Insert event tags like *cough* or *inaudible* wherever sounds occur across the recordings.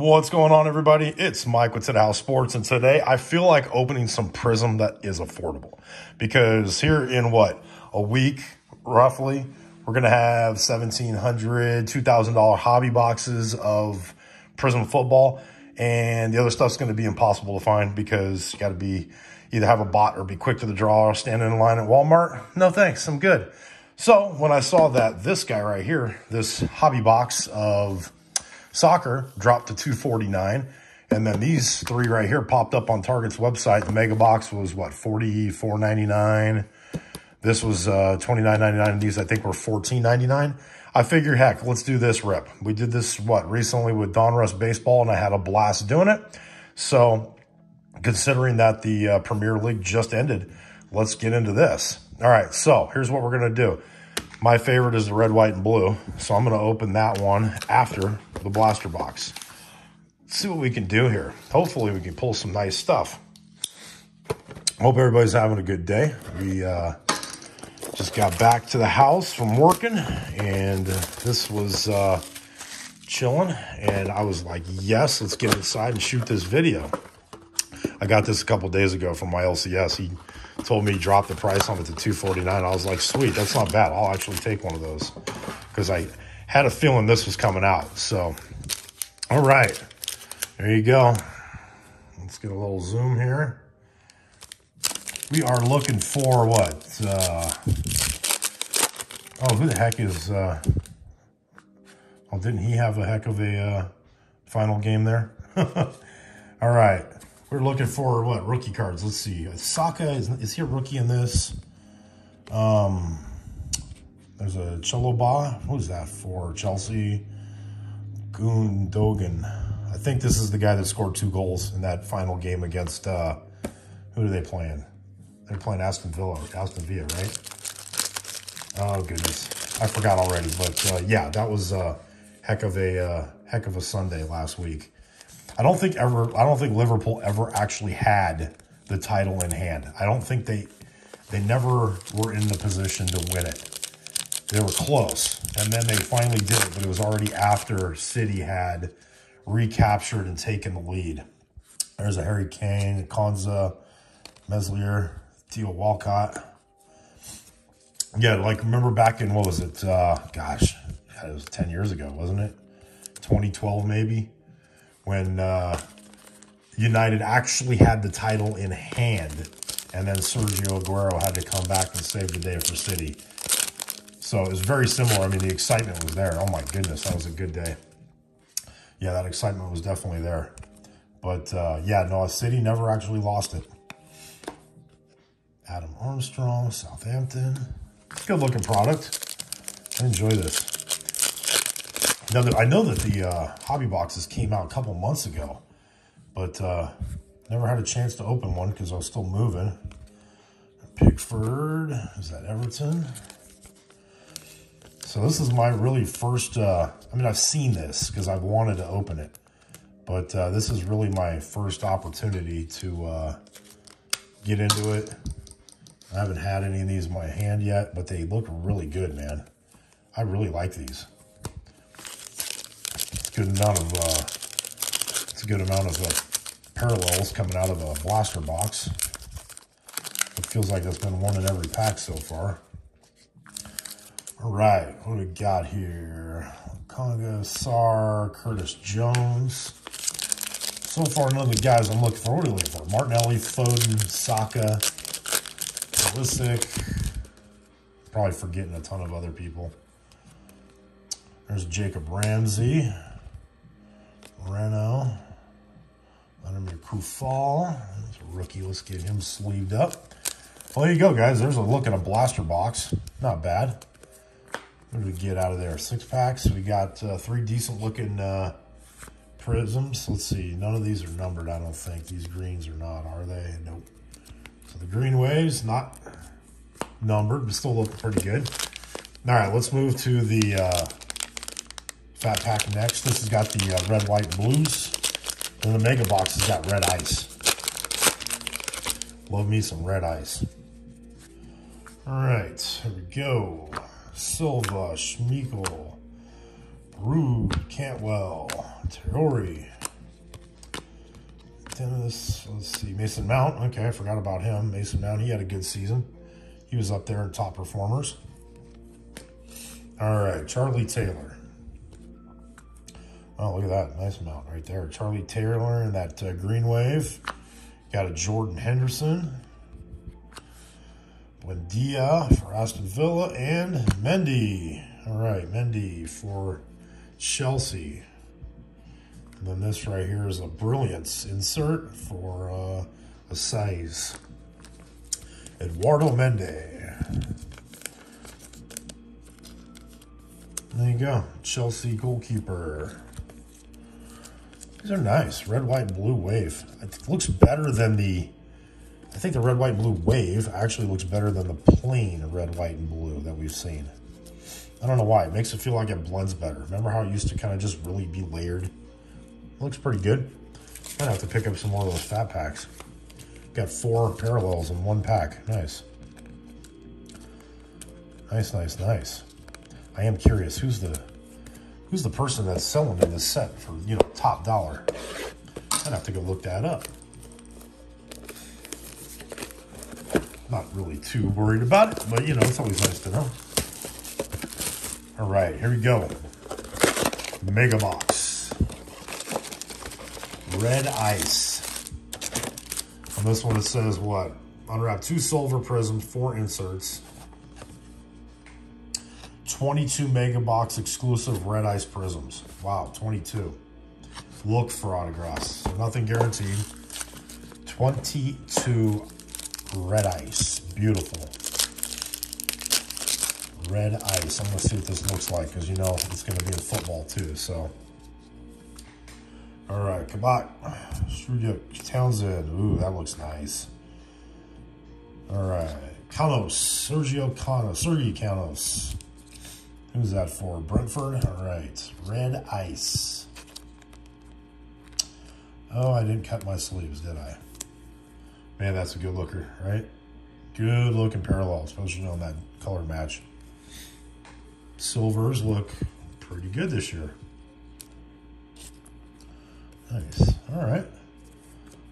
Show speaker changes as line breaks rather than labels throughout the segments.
What's going on, everybody? It's Mike with 2DaHouse Sports, and today I feel like opening some Prizm that is affordable because here in what a week, roughly, we're gonna have $1,700, $2,000 hobby boxes of Prizm football, and the other stuff's gonna be impossible to find because you got to be either have a bot or be quick to the draw or stand in line at Walmart. No thanks, I'm good. So when I saw that this guy right here, this hobby box of Soccer dropped to 249 and then these three right here popped up on Target's website. The mega box was what, 44.99. This was uh 29.99 and these I think were 14.99. I figure, heck, let's do this rip. We did this, what, recently with Don Donruss Baseball, and I had a blast doing it. So, considering that the uh, Premier League just ended, let's get into this. All right, so here's what we're going to do. My favorite is the red, white, and blue. So I'm going to open that one after the blaster box. Let's see what we can do here. Hopefully we can pull some nice stuff. Hope everybody's having a good day. We uh, just got back to the house from working and this was uh, chilling. And I was like, yes, let's get inside and shoot this video. I got this a couple days ago from my LCS. He told me drop the price on it to 249 I was like, sweet, that's not bad. I'll actually take one of those because I had a feeling this was coming out. So, all right, there you go. Let's get a little zoom here. We are looking for what? Uh, oh, who the heck is... Uh, oh, didn't he have a heck of a uh, final game there? *laughs* all right. We're looking for what rookie cards. Let's see. Saka is is he a rookie in this? Um, there's a Chalobah. What is that for? Chelsea Gundogan. I think this is the guy that scored two goals in that final game against uh, who are they playing? They're playing Aston Villa, Aston Villa, right? Oh goodness, I forgot already. But uh, yeah, that was a heck of a uh, heck of a Sunday last week. I don't think ever. I don't think Liverpool ever actually had the title in hand. I don't think they they never were in the position to win it. They were close, and then they finally did it, but it was already after City had recaptured and taken the lead. There's a Harry Kane, Konsa, Meslier, Theo Walcott. Yeah, like remember back in, what was it? Uh, gosh, it was 10 years ago, wasn't it? 2012 maybe? When uh, United actually had the title in hand, and then Sergio Aguero had to come back and save the day for City. So it was very similar. I mean, the excitement was there. Oh my goodness, that was a good day. Yeah, that excitement was definitely there. But uh, yeah, no, City never actually lost it. Adam Armstrong, Southampton. Good looking product. I enjoy this. Now, that, I know that the uh, hobby boxes came out a couple months ago, but uh, never had a chance to open one because I was still moving. Pickford, is that Everton? So this is my really first, uh, I mean, I've seen this because I've wanted to open it, but uh, this is really my first opportunity to uh, get into it. I haven't had any of these in my hand yet, but they look really good, man. I really like these good amount of uh, it's a good amount of uh, parallels coming out of a blaster box. It feels like that's been one in every pack so far. All right, what do we got here? Conga, Sarr, Curtis Jones. So far, none of the guys I'm looking for. What are we looking for? Martinelli, Foden, Saka, Pulisic. Probably forgetting a ton of other people. There's Jacob Ramsey. Renault. Vladimir Coufal. He's a rookie. Let's get him sleeved up. Well, there you go, guys. There's a look at a blaster box. Not bad. What did we get out of there? Six packs. We got uh, three decent looking uh, prisms. Let's see. None of these are numbered, I don't think. These greens are not, are they? Nope. So the green waves, not numbered, but still looking pretty good. All right, let's move to the uh, Fat pack next. This has got the uh, red, white, blues. And the mega box has got red ice. Love me some red ice. All right, here we go. Silva, Schmeichel, Rude, Cantwell, Terori, Dennis, let's see, Mason Mount. Okay, I forgot about him. Mason Mount, he had a good season. He was up there in top performers. All right, Charlie Taylor. Oh, look at that. Nice mount right there. Charlie Taylor and that uh, green wave. Got a Jordan Henderson. Buendia for Aston Villa. And Mendy. All right, Mendy for Chelsea. And then this right here is a Brilliance insert for uh, a size. Eduardo Mendy. There you go. Chelsea goalkeeper. These are nice. Red, white, blue wave. It looks better than the... I think the red, white, blue wave actually looks better than the plain red, white, and blue that we've seen. I don't know why. It makes it feel like it blends better. Remember how it used to kind of just really be layered? It looks pretty good. i have to pick up some more of those fat packs. Got four parallels in one pack. Nice. Nice, nice, nice. I am curious, who's the who's the person that's selling in this set for, you know, top dollar? I'd have to go look that up. Not really too worried about it, but, you know, it's always nice to know. All right, here we go. Mega Box. Red Ice. On this one, it says what? Unwrap two silver prisms, four inserts. 22 mega box exclusive red ice prisms. Wow, 22. Look for autographs. Nothing guaranteed. 22 red ice. Beautiful. Red ice. I'm going to see what this looks like because you know it's going to be in football too. So, all right, Kabak. Studio Townsend. Ooh, that looks nice. All right. Canos. Sergio Canos. Sergio Canos. Who's that for? Brentford? All right. Red Ice. Oh, I didn't cut my sleeves, did I? Man, that's a good looker, right? Good looking parallel, especially on that color match. Silvers look pretty good this year. Nice. All right.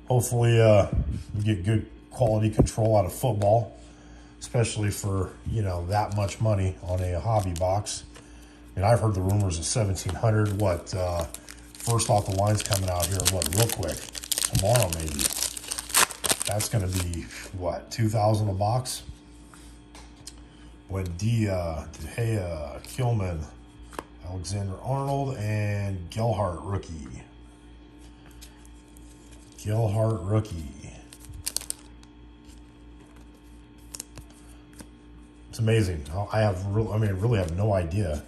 Hopefully, uh, we get good quality control out of football especially for, you know, that much money on a hobby box. I mean, I've heard the rumors of 1700 What, uh, first off the line's coming out here, what, real quick, tomorrow maybe. That's going to be, what, 2000 a box? Buendia, De Gea, Kilman, Alexander Arnold, and Gelhardt rookie. Gelhardt rookie. It's amazing. I have, real, I mean, I really have no idea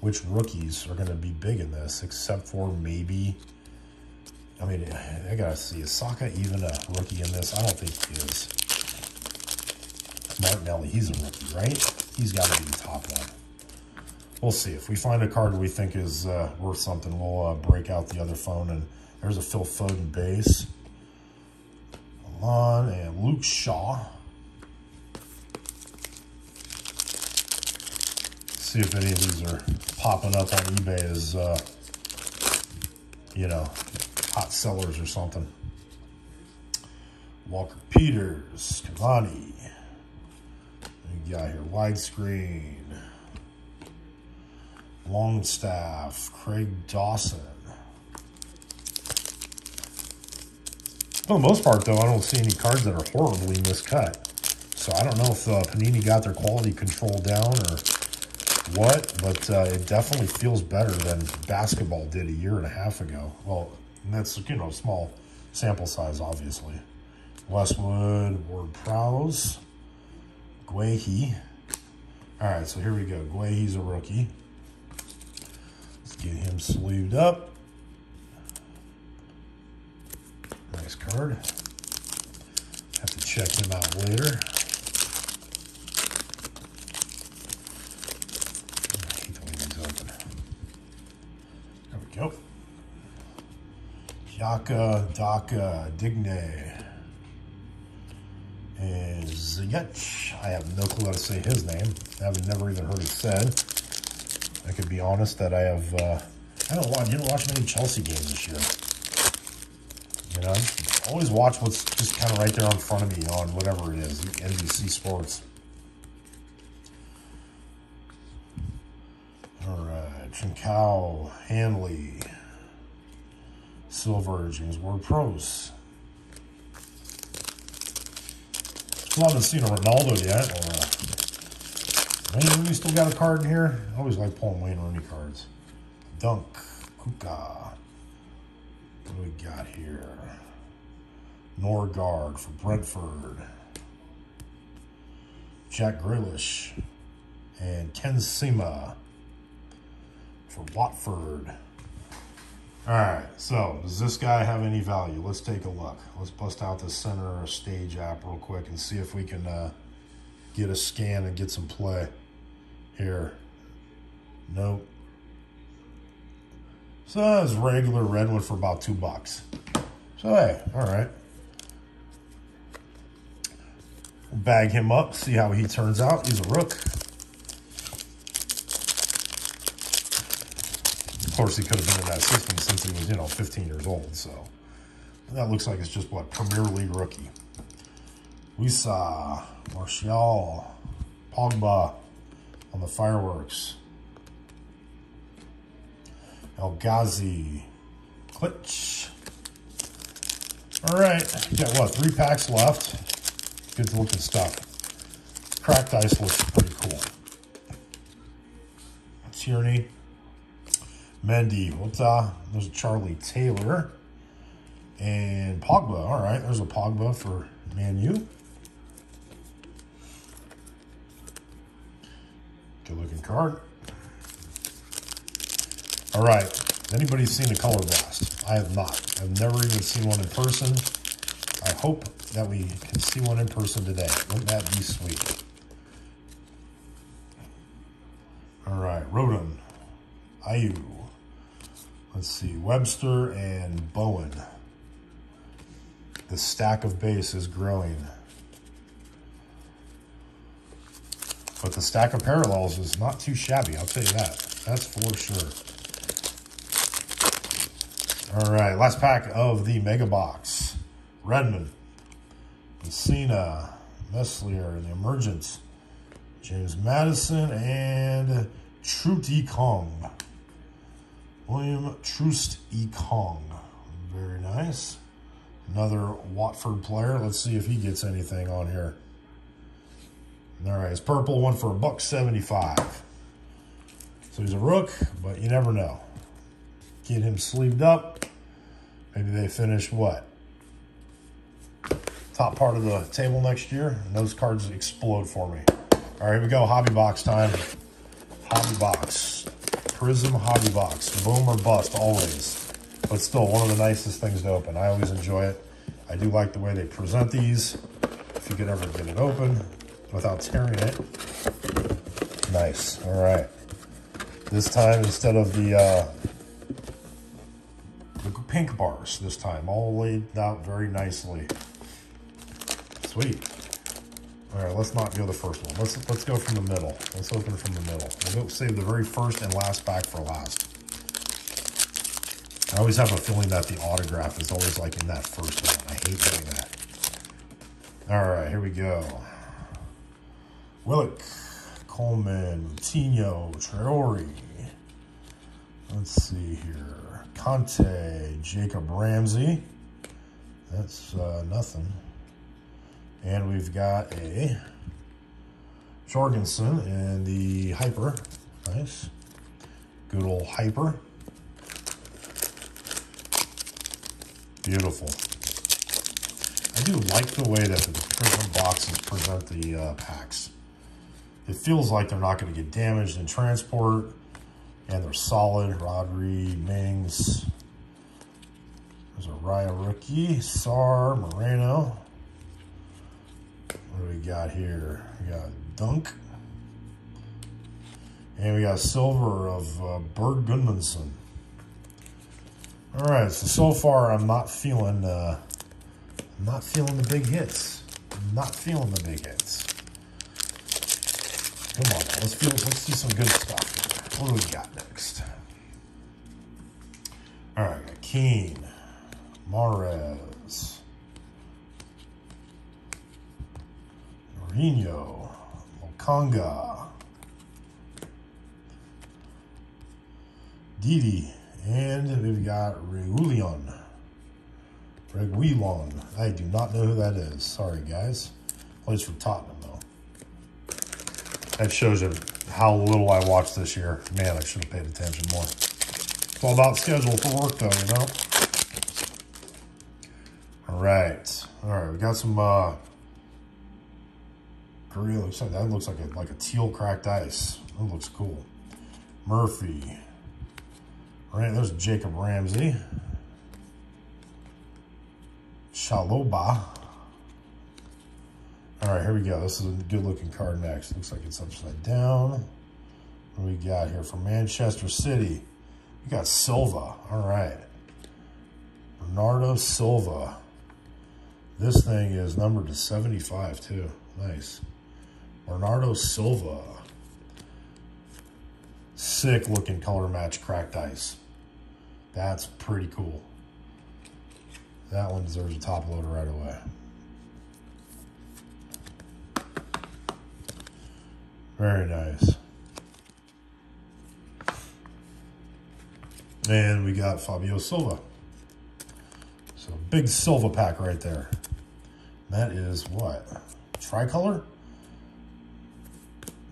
which rookies are going to be big in this, except for maybe. I mean, I gotta see. Is Saka even a rookie in this? I don't think he is. Martinelli, he's a rookie, right? He's got to be the top one. We'll see. If we find a card we think is uh, worth something, we'll uh, break out the other phone. And there's a Phil Foden base. Alon and Luke Shaw. See if any of these are popping up on eBay as, uh, you know, hot sellers or something. Walker Peters, Cavani. You got here widescreen. Longstaff, Craig Dawson. For the most part, though, I don't see any cards that are horribly miscut. So I don't know if uh, Panini got their quality control down or what, but uh, it definitely feels better than basketball did a year and a half ago. Well, that's, you know, small sample size, obviously. Westwood, Ward Prowse, Guehi. All right, so here we go. Guehi's a rookie. Let's get him sleeved up. Nice card. Have to check him out later. Daka, Daka, Digne, is Ziyech. I have no clue how to say his name. I've never even heard it said. I could be honest that I have, uh, I don't watch, didn't watch many Chelsea games this year. You know, always watch what's just kind of right there in front of me on whatever it is, NBC Sports. All right, Trincao, Hanley, Silver, James Ward-Prowse. Still haven't seen a Ronaldo yet, or a Wayne Rooney still got a card in here. I always like pulling Wayne Rooney cards. Dunk, Kucka. What do we got here? Norgaard for Brentford. Jack Grealish. And Ken Sema for Watford. All right, so does this guy have any value? Let's take a look. Let's bust out the center stage app real quick and see if we can uh, get a scan and get some play here. Nope. So that's regular red one for about two bucks. So hey, all right. Bag him up, see how he turns out. He's a rook. Course, he could have been in that system since he was, you know, 15 years old. So that looks like it's just what Premier League rookie. We saw Martial, Pogba on the fireworks. El Ghazi, Klich. All right, got what, three packs left. Good looking stuff. Cracked ice looks pretty cool. Tierney, Mendy, Wota, there's a Charlie Taylor, and Pogba. All right, there's a Pogba for Man U. Good looking card. All right. Anybody seen a color blast? I have not. I've never even seen one in person. I hope that we can see one in person today. Wouldn't that be sweet? All right. Rodon. Ayew. Let's see. Webster and Bowen. The stack of base is growing. But the stack of parallels is not too shabby. I'll tell you that. That's for sure. All right, last pack of the Mega Box. Redmond, Messina, Meslier, the Emergence, James Maddison, and Troost-Ekong. William Trust Ekong. Very nice. Another Watford player. Let's see if he gets anything on here. All right, it's purple, one for a buck 75. So he's a rook, but you never know. Get him sleeved up. Maybe they finish what? Top part of the table next year. And those cards explode for me. All right, here we go. Hobby box time. Hobby box. Prizm hobby box. Boom or bust, always. But still, one of the nicest things to open. I always enjoy it. I do like the way they present these. If you could ever get it open without tearing it. Nice. All right. This time, instead of the, uh, the pink bars this time, all laid out very nicely. Sweet. All right, let's not go the first one. Let's let's go from the middle. Let's open from the middle. We'll go save the very first and last pack for last. I always have a feeling that the autograph is always like in that first one. I hate doing that. All right, here we go. Willock, Coleman, Tino, Traore. Let's see here. Conte, Jacob Ramsey. That's uh, nothing. And we've got a Jorgensen and the Hyper. Nice. Good old Hyper. Beautiful. I do like the way that the Prizm boxes present the uh, packs. It feels like they're not going to get damaged in transport. And they're solid. Rodri, Mings. There's a Raya rookie. Sarr, Moreno. What do we got here? We got Dunk. And we got silver of uh, Berg. All right, so so far I'm not feeling, uh, I'm not feeling the big hits. I'm not feeling the big hits. Come on, let's feel, let's see some good stuff. What do we got next? All right, Keane, Mahrez. Mourinho. Mokonga. Didi. And we've got Reguilon. Reguilon. I do not know who that is. Sorry, guys. Plays for Tottenham, though. That shows you how little I watched this year. Man, I should have paid attention more. It's all about schedule for work, though, you know? All right. All right, we got some uh, That looks like a, like a teal cracked ice. That looks cool. Murphy. Right, there's Jacob Ramsey. Chalobah. All right, here we go. This is a good looking card next. Looks like it's upside down. What do we got here from Manchester City? We got Silva. All right. Bernardo Silva. This thing is numbered to 75 too. Nice. Bernardo Silva. Sick looking color match cracked ice. That's pretty cool. That one deserves a top loader right away. Very nice. And we got Fabio Silva. So big Silva pack right there. That is what? Tricolor?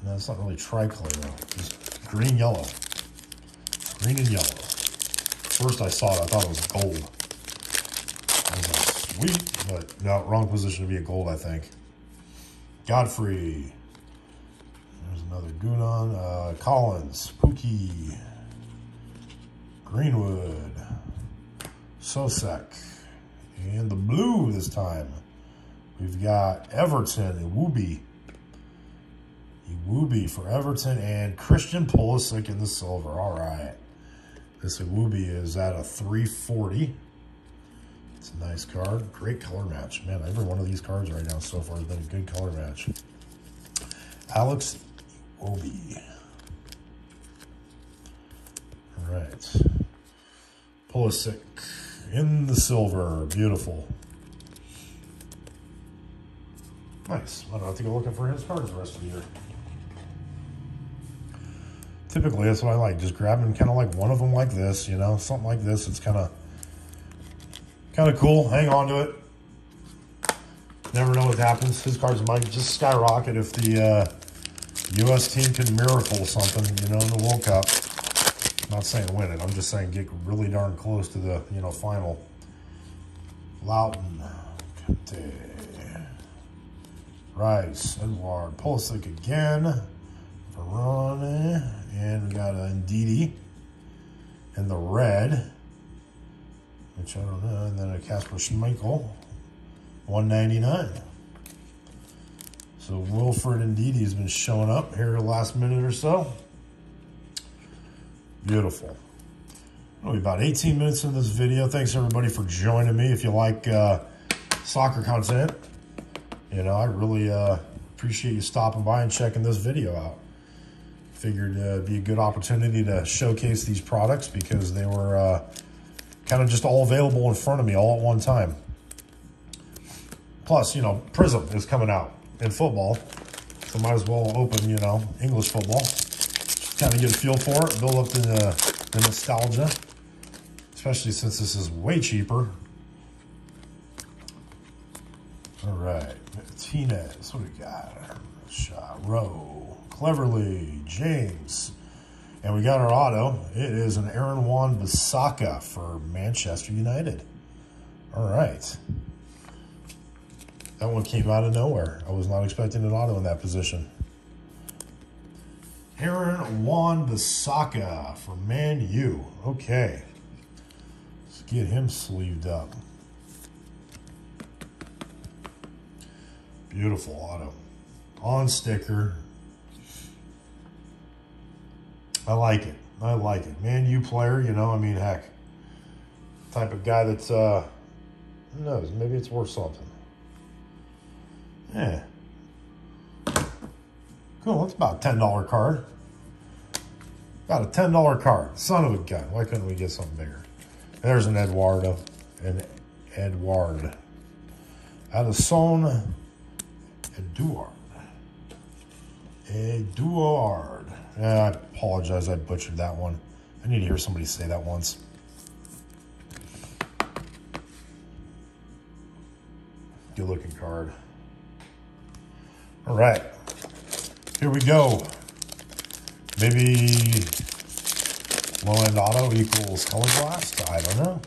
No, it's not really tricolor though. It's green, yellow. Green and yellow. First I saw it, I thought it was gold. I was like, sweet, but no, wrong position to be a gold, I think. Godfrey. There's another Gunan. Uh, Collins. Pukki. Greenwood. Soucek. And the blue this time. We've got Everton, and Iwobi. Iwobi for Everton and Christian Pulisic in the silver. All right. This Iwobi is at a 340. It's a nice card. Great color match. Man, every one of these cards right now so far has been a good color match. Alex Iwobi. All right. Pulisic in the silver. Beautiful. Nice. I don't have to go looking for his cards the rest of the year. Typically, that's what I like. Just grabbing kind of like one of them like this, you know, something like this. It's kind of kind of cool. Hang on to it. Never know what happens. His cards might just skyrocket if the uh, U.S. team can miracle something, you know, in the World Cup. I'm not saying win it. I'm just saying get really darn close to the, you know, final. Conte. Rice, Edward, Pulisic again, Varane, and we got Ndidi in the red, which I don't know, and then a Kasper Schmeichel, 199. So Wilfred Ndidi has been showing up here last minute or so. Beautiful. We'll be about 18 minutes in this video. Thanks everybody for joining me. If you like uh, soccer content, you know, I really uh, appreciate you stopping by and checking this video out. Figured uh, it'd be a good opportunity to showcase these products because they were uh, kind of just all available in front of me all at one time. Plus, you know, Prizm is coming out in football, so might as well open, you know, English football. Just kind of get a feel for it, build up the, the nostalgia, especially since this is way cheaper. All right. Martinez. What do we got? Shot Rowe. Cleverley. James. And we got our auto. It is an Aaron Wan-Bissaka for Manchester United. All right. That one came out of nowhere. I was not expecting an auto in that position. Aaron Wan-Bissaka for Man U. Okay. Let's get him sleeved up. Beautiful auto. On sticker. I like it. I like it. Man, you player, you know, I mean, heck. Type of guy that's, uh, who knows, maybe it's worth something. Yeah. Cool, that's about a $10 card. About a $10 card. Son of a gun. Why couldn't we get something bigger? There's an Eduardo. And Edouard. Addison Edouard. Edouard. I apologize. I butchered that one. I need to hear somebody say that once. Good looking card. All right. Here we go. Maybe low end auto equals color blast. I don't know.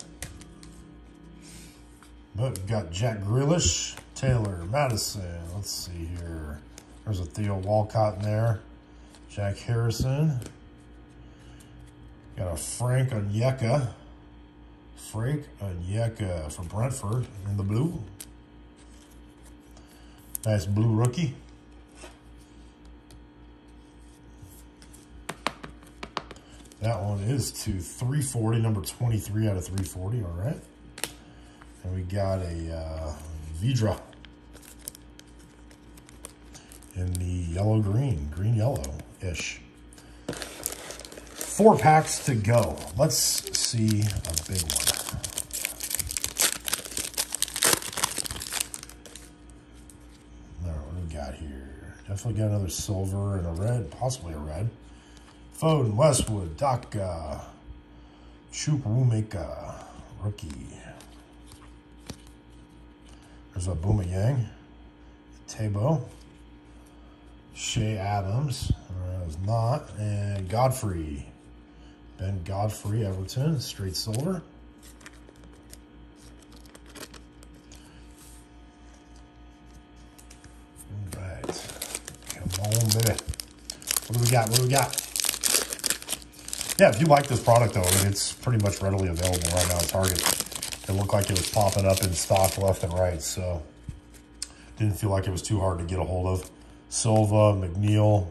But we've got Jack Grealish, Taylor, Maddison. Let's see here. There's a Theo Walcott in there. Jack Harrison. Got a Frank Onyeka. Frank Onyeka from Brentford in the blue. Nice blue rookie. That one is to 340, number 23 out of 340, all right. And we got a uh, Vydra in the yellow-green, green-yellow-ish. Four packs to go. Let's see a big one. what do we got here? Definitely got another silver and a red, possibly a red. Foden, Westwood, Daka, Chukwuemeka, rookie. There's a Yang, Tabo, Che Adams, was not, and Godfrey. Ben Godfrey, Everton, straight silver. All right. Come on, baby. What do we got? What do we got? Yeah, if you like this product, though, I mean, it's pretty much readily available right now at Target. It looked like it was popping up in stock left and right, so didn't feel like it was too hard to get a hold of. Silva, McNeil.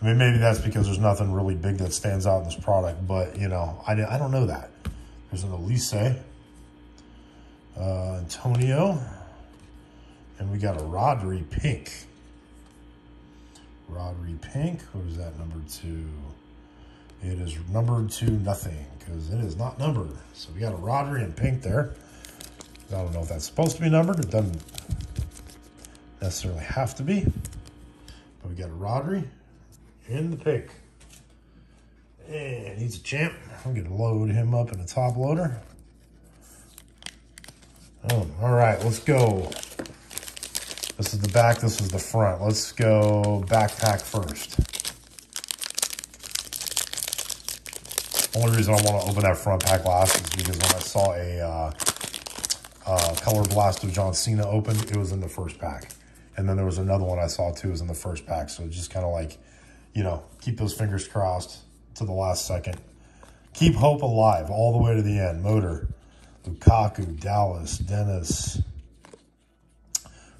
I mean, maybe that's because there's nothing really big that stands out in this product, but, you know, I, I don't know that. There's an Elise, uh, Antonio, and we got a Rodri Pink. Rodri Pink, what is that, number two? It is numbered to nothing because it is not numbered. So we got a Rodri and pink there. I don't know if that's supposed to be numbered. It doesn't necessarily have to be. But we got a Rodri in the pick. And he's a champ. I'm going to load him up in a top loader. Oh, all right, let's go. This is the back, this is the front. Let's go backpack first. Only reason I want to open that front pack last is because when I saw a uh, uh, Color Blast of John Cena open, it was in the first pack. And then there was another one I saw too, was in the first pack. So it's just kind of like, you know, keep those fingers crossed to the last second. Keep hope alive all the way to the end. Motor, Lukaku, Dallas, Dennis,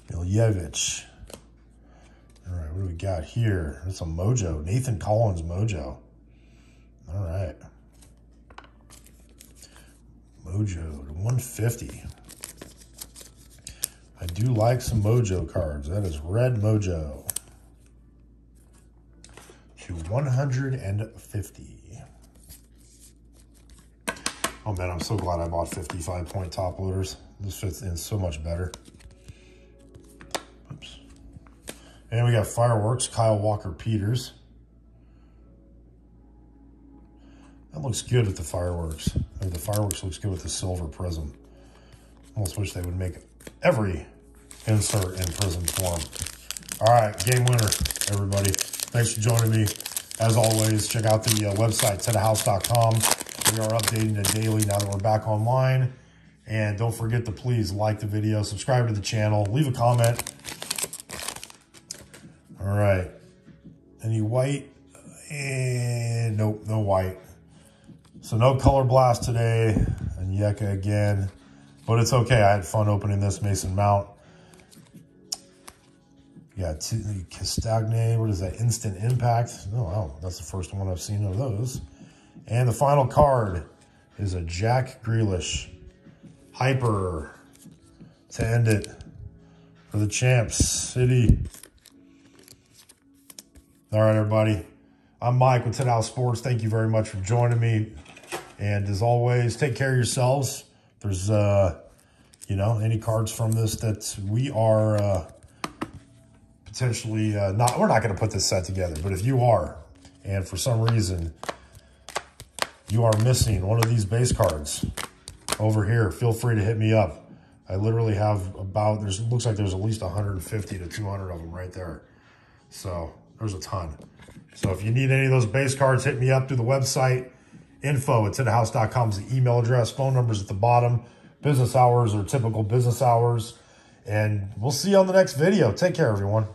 Miljevic. All right, what do we got here? It's a Mojo, Nathan Collins Mojo. All right. Mojo to 150. I do like some Mojo cards. That is red Mojo to 150. Oh man, I'm so glad I bought 55 point top loaders. This fits in so much better. Oops. And we got Fireworks, Kyle Walker Peters. That looks good with the fireworks. I mean, the fireworks looks good with the silver prism. Almost wish they would make every insert in prism form. All right, game winner, everybody. Thanks for joining me. As always, check out the uh, website, 2dahouse.com. We are updating it daily now that we're back online. And don't forget to please like the video, subscribe to the channel, leave a comment. All right. Any white? And nope, no white. So no color blast today, and Yeka again, but it's okay. I had fun opening this Mason Mount. Yeah, Castagne, what is that, Instant Impact? No, oh, that's the first one I've seen of those. And the final card is a Jack Grealish Hyper to end it for the Champs City. All right, everybody. I'm Mike with 2DaHouse Sports. Thank you very much for joining me. And as always, take care of yourselves. there's, uh, you know, any cards from this that we are uh, potentially uh, not, we're not going to put this set together, but if you are, and for some reason you are missing one of these base cards over here, feel free to hit me up. I literally have about, there's looks like there's at least 150 to 200 of them right there. So there's a ton. So if you need any of those base cards, hit me up through the website. Info at 2dahouse.com is the email address. Phone numbers at the bottom. Business hours are typical business hours. And we'll see you on the next video. Take care, everyone.